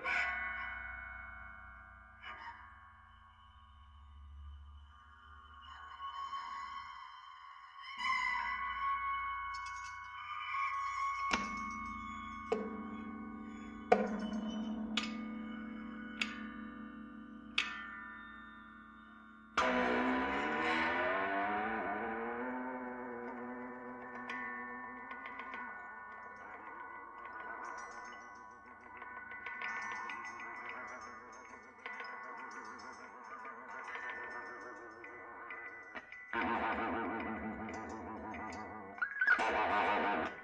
you Thank you.